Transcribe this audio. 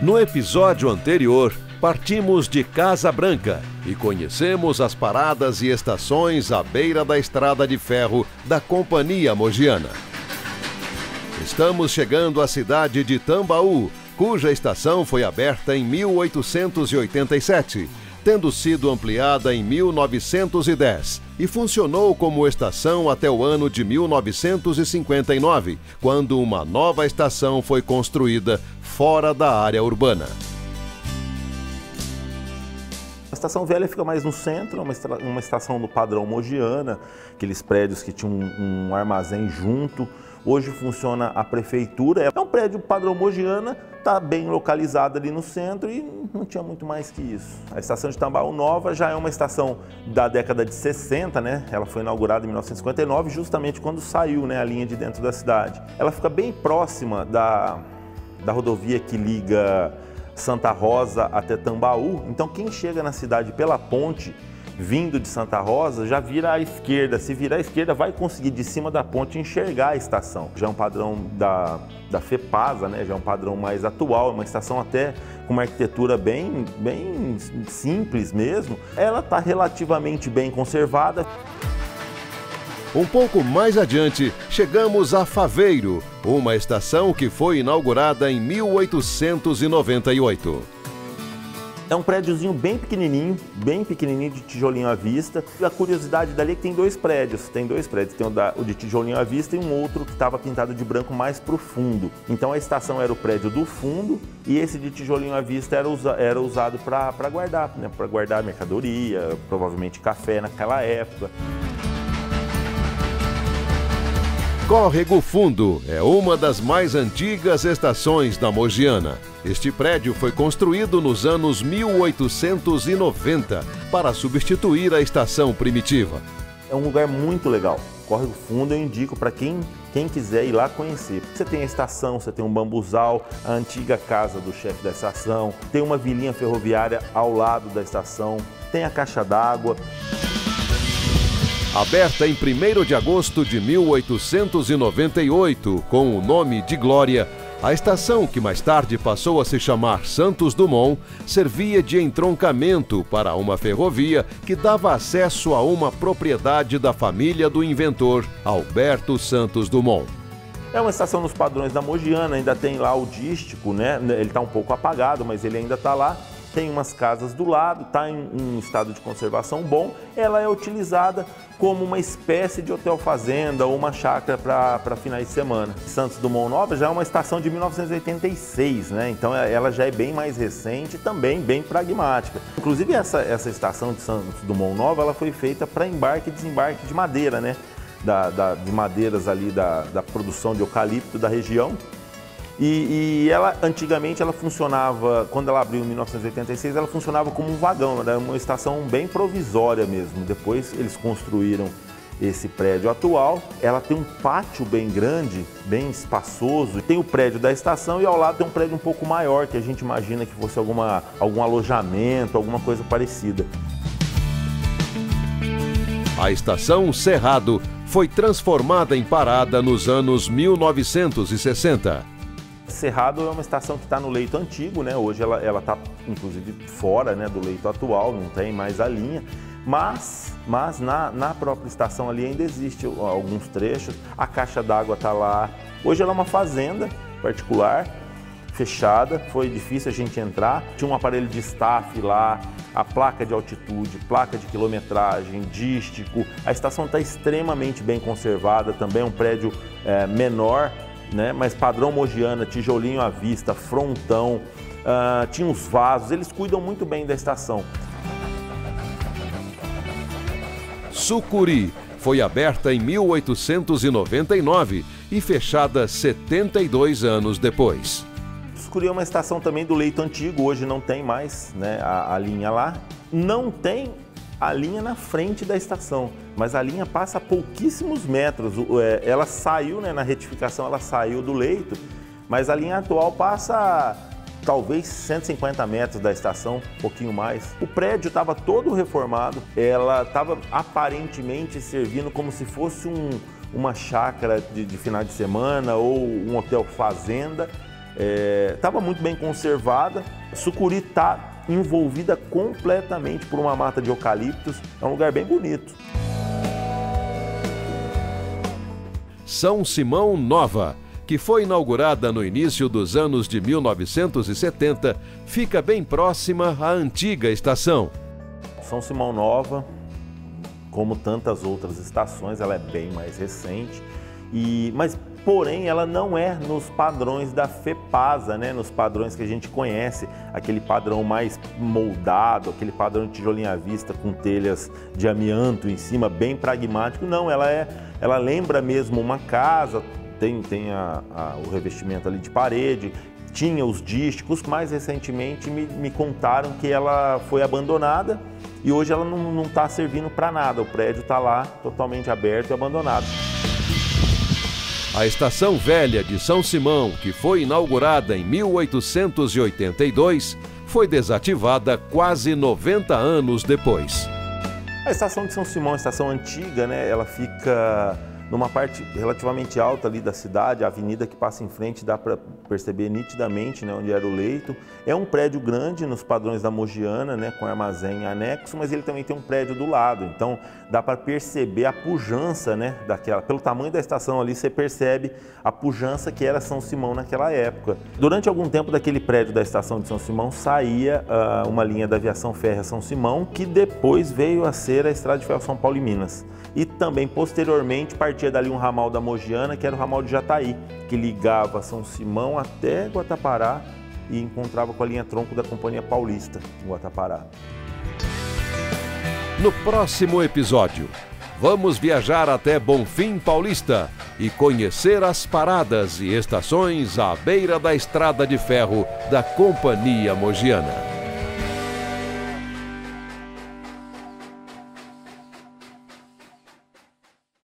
No episódio anterior, partimos de Casa Branca e conhecemos as paradas e estações à beira da estrada de ferro da Companhia Mogiana. Estamos chegando à cidade de Tambaú, cuja estação foi aberta em 1887, tendo sido ampliada em 1910 e funcionou como estação até o ano de 1959, quando uma nova estação foi construída fora da área urbana. A estação velha fica mais no centro, uma, uma estação do padrão Mogiana, aqueles prédios que tinham um, um armazém junto. Hoje funciona a prefeitura, é um prédio padrão Mogiana, está bem localizado ali no centro e não tinha muito mais que isso. A estação de Tambaú Nova já é uma estação da década de 60, né? Ela foi inaugurada em 1959, justamente quando saiu né, a linha de dentro da cidade. Ela fica bem próxima da, da rodovia que liga Santa Rosa até Tambaú. Então quem chega na cidade pela ponte vindo de Santa Rosa já vira à esquerda. Se virar à esquerda, vai conseguir de cima da ponte enxergar a estação. Já é um padrão da, da FEPASA, né? já é um padrão mais atual, é uma estação até com uma arquitetura bem, bem simples mesmo. Ela está relativamente bem conservada. Um pouco mais adiante, chegamos a Faveiro, uma estação que foi inaugurada em 1898. É um prédiozinho bem pequenininho, bem pequenininho de tijolinho à vista. E a curiosidade dali é que tem dois prédios, tem dois prédios, tem o, da, o de tijolinho à vista e um outro que estava pintado de branco mais para o fundo. Então a estação era o prédio do fundo e esse de tijolinho à vista era, usa, era usado para guardar, né, para guardar mercadoria, provavelmente café naquela época. Córrego Fundo é uma das mais antigas estações da Mogiana. Este prédio foi construído nos anos 1890 para substituir a estação primitiva. É um lugar muito legal. Córrego Fundo eu indico para quem, quem quiser ir lá conhecer. Você tem a estação, você tem um bambuzal, a antiga casa do chefe da estação, tem uma vilinha ferroviária ao lado da estação, tem a caixa d'água. Aberta em 1 de agosto de 1898 com o nome de Glória, a estação, que mais tarde passou a se chamar Santos Dumont, servia de entroncamento para uma ferrovia que dava acesso a uma propriedade da família do inventor, Alberto Santos Dumont. É uma estação nos padrões da Mogiana, ainda tem lá o dístico, né? Ele está um pouco apagado, mas ele ainda está lá tem umas casas do lado, está em um estado de conservação bom, ela é utilizada como uma espécie de hotel-fazenda ou uma chácara para finais de semana. Santos Dumont Nova já é uma estação de 1986, né? então é, ela já é bem mais recente e também bem pragmática. Inclusive essa, essa estação de Santos Dumont Nova ela foi feita para embarque e desembarque de madeira, né? Da, da, de madeiras ali da, da produção de eucalipto da região e, e, ela, antigamente, ela funcionava, quando ela abriu em 1986, ela funcionava como um vagão, era uma estação bem provisória mesmo. Depois eles construíram esse prédio atual. Ela tem um pátio bem grande, bem espaçoso. Tem o prédio da estação e ao lado tem um prédio um pouco maior, que a gente imagina que fosse alguma, algum alojamento, alguma coisa parecida. A estação Cerrado foi transformada em parada nos anos 1960. Cerrado é uma estação que está no leito antigo, né? Hoje ela está, inclusive, fora né, do leito atual, não tem mais a linha. Mas, mas na, na própria estação ali ainda existe alguns trechos. A caixa d'água está lá. Hoje ela é uma fazenda particular, fechada. Foi difícil a gente entrar. Tinha um aparelho de staff lá, a placa de altitude, placa de quilometragem, dístico. A estação está extremamente bem conservada. Também é um prédio é, menor né? mas padrão Mogiana, tijolinho à vista, frontão, uh, tinha uns vasos, eles cuidam muito bem da estação. Sucuri foi aberta em 1899 e fechada 72 anos depois. Sucuri é uma estação também do leito antigo, hoje não tem mais né, a, a linha lá. Não tem a linha na frente da estação, mas a linha passa a pouquíssimos metros. É, ela saiu, né, na retificação, ela saiu do leito, mas a linha atual passa talvez 150 metros da estação, um pouquinho mais. O prédio estava todo reformado, ela estava aparentemente servindo como se fosse um, uma chácara de, de final de semana ou um hotel fazenda estava é, muito bem conservada. Sucuri está envolvida completamente por uma mata de eucaliptos. É um lugar bem bonito. São Simão Nova, que foi inaugurada no início dos anos de 1970, fica bem próxima à antiga estação. São Simão Nova, como tantas outras estações, ela é bem mais recente. E, mas porém ela não é nos padrões da FEPASA, né? nos padrões que a gente conhece, aquele padrão mais moldado, aquele padrão de tijolinho à vista com telhas de amianto em cima, bem pragmático. Não, ela é, ela lembra mesmo uma casa, tem, tem a, a, o revestimento ali de parede, tinha os dísticos, mais recentemente me, me contaram que ela foi abandonada e hoje ela não está servindo para nada, o prédio está lá totalmente aberto e abandonado. A Estação Velha de São Simão, que foi inaugurada em 1882, foi desativada quase 90 anos depois. A Estação de São Simão, a estação antiga, né, ela fica numa parte relativamente alta ali da cidade, a avenida que passa em frente dá para perceber nitidamente né, onde era o leito. É um prédio grande nos padrões da Mogiana, né, com armazém anexo, mas ele também tem um prédio do lado. Então dá para perceber a pujança né, daquela. Pelo tamanho da estação ali, você percebe a pujança que era São Simão naquela época. Durante algum tempo daquele prédio da estação de São Simão saía uh, uma linha da aviação férrea São Simão, que depois veio a ser a Estrada de Ferro São Paulo e Minas. E também posteriormente partia dali um ramal da Mogiana, que era o ramal de Jataí, que ligava São Simão até Guatapará e encontrava com a linha tronco da Companhia Paulista em Guatapará. No próximo episódio, vamos viajar até Bonfim Paulista e conhecer as paradas e estações à beira da estrada de ferro da Companhia Mogiana.